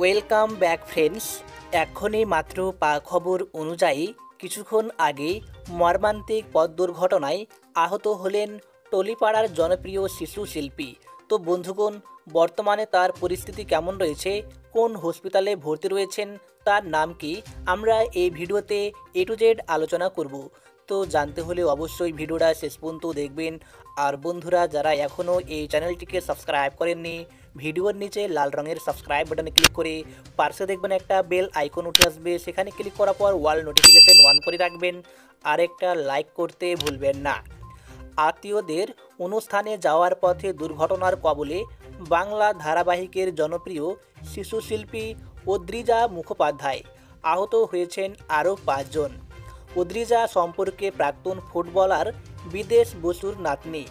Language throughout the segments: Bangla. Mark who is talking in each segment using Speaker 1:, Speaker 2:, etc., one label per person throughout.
Speaker 1: ওয়েলকাম ব্যাক ফ্রেন্ডস এখনই মাত্র পা খবর অনুযায়ী কিছুক্ষণ আগে মর্মান্তিক পথ দুর্ঘটনায় আহত হলেন টলিপাড়ার জনপ্রিয় শিশু শিল্পী। তো বন্ধুগণ, বর্তমানে তার পরিস্থিতি কেমন রয়েছে? কোন হসপিটালে ভর্তি রয়েছেন? তার নাম কি? আমরা এই ভিডিওতে এ টু জেড আলোচনা করব। তো জানতে হলে অবশ্যই ভিডিওটা শেষ পর্যন্ত দেখবেন। আর বন্ধুরা, যারা এখনও এই চ্যানেলটিকে সাবস্ক্রাইব করেননি ভিডিওর নিচে লাল রঙের সাবস্ক্রাইব বাটনে ক্লিক করে পার্শ্বে দেখবেন একটা বেল আইকন উঠে আসবে। সেখানে ক্লিক করার পর ওয়াল নোটিফিকেশন অন করে রাখবেন। আর একটা লাইক করতে ভুলবেন না। আত্মীয়দের অনুষ্ঠানে যাওয়ার পথে দুর্ঘটনার কবলে বাংলা ধারাবাহিকের জনপ্রিয় শিশু শিল্পী অদ্রিজা মুখোপাধ্যায় আহত হয়েছেন আরও পাঁচজন। অদ্রিজা সম্পর্কে প্রাক্তন ফুটবলার বিদেশ বসুর নাতনি।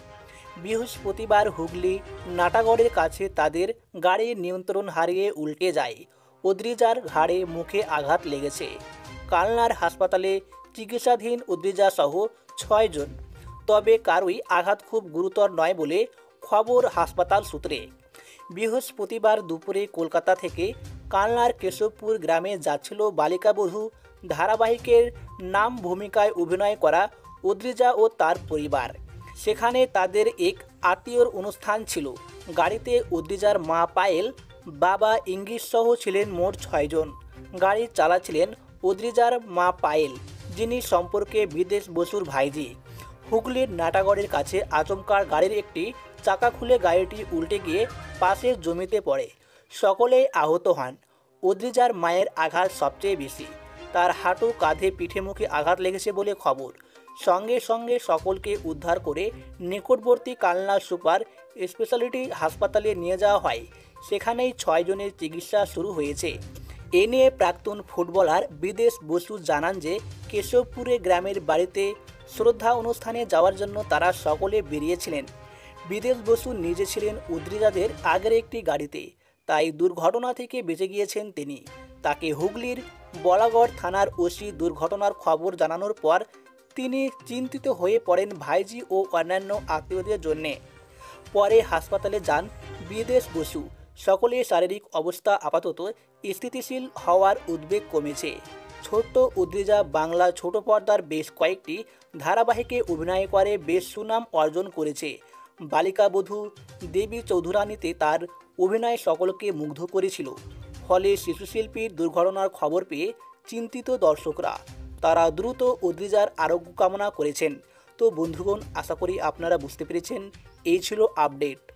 Speaker 1: বৃহস্পতিবার হুগলি, নাটাগড়ের কাছে তাদের গাড়ির নিয়ন্ত্রণ হারিয়ে উল্টে যায়। অদ্রিজার ঘাড়ে মুখে আঘাত লেগেছে। কালনার হাসপাতালে চিকিৎসাধীন অদ্রিজা সহ ছয়জন তবে কারোই আঘাত খুব গুরুতর নয় বলে খবর হাসপাতাল সূত্রে। বৃহস্পতিবার দুপুরে কলকাতা থেকে কালনার কেশবপুর গ্রামে যাচ্ছিল বালিকাবধূ ধারাবাহিকের নাম ভূমিকায় অভিনয় করা অদ্রিজা ও তার পরিবার। সেখানে তাদের এক আত্মীয়র অনুষ্ঠান ছিল। গাড়িতে অদ্রিজার মা পায়েল, বাবা ইঙ্গিস সহ ছিলেন মোট ছয়জন গাড়ি চালাচ্ছিলেন অদ্রিজার মা পায়েল, যিনি সম্পর্কে বিদেশ বসুর ভাইজি হুগলির নাটাগড়ের কাছে আচমকার গাড়ির একটি চাকা খুলে গাড়িটি উল্টে গিয়ে পাশের জমিতে পড়ে। সকলেই আহত হন। অদ্রিজার মায়ের আঘাত সবচেয়ে বেশি। তার হাঁটু কাঁধে পিঠে মুখে আঘাত লেগেছে বলে খবর। সঙ্গে সঙ্গে সকলকে উদ্ধার করে নিকটবর্তী কালনা সুপার স্পেশালিটি হাসপাতালে নিয়ে যাওয়া হয়। সেখানেই ছয়জনের চিকিৎসা শুরু হয়েছে। এ নিয়ে প্রাক্তন ফুটবলার বিদেশ বসু জানান যে, কেশবপুরে গ্রামের বাড়িতে শ্রদ্ধা অনুষ্ঠানে যাওয়ার জন্য তারা সকলে বেরিয়েছিলেন। বিদেশ বসু নিজে ছিলেন উদ্রিজাদের আগের একটি গাড়িতে। তাই দুর্ঘটনা থেকে বেঁচে গিয়েছেন তিনি। তাকে হুগলির বলাগড় থানার ওসি দুর্ঘটনার খবর জানানোর পর তিনি চিন্তিত হয়ে পড়েন ভাইজি ও অন্যান্য আত্মীয়দের জন্যে। পরে হাসপাতালে যান বিদেশ বসু। সকলে শারীরিক অবস্থা আপাতত স্থিতিশীল হওয়ার উদ্বেগ কমেছে। ছোট্ট উদ্রিজা বাংলা ছোট পর্দার বেশ কয়েকটি ধারাবাহিকে অভিনয় করে, বেশ সুনাম অর্জন করেছে। বালিকা বধূ দেবী চৌধুরানীতে তার অভিনয় সকলকে মুগ্ধ করেছিল। ফলে শিশুশিল্পীর দুর্ঘটনার খবর পেয়ে চিন্তিত দর্শকরা তারা দ্রুত উদ্রিজার আরোগ্য কামনা করেছেন। তো বন্ধুগণ, আশা করি আপনারা বুঝতে পেরেছেন। এই ছিল আপডেট।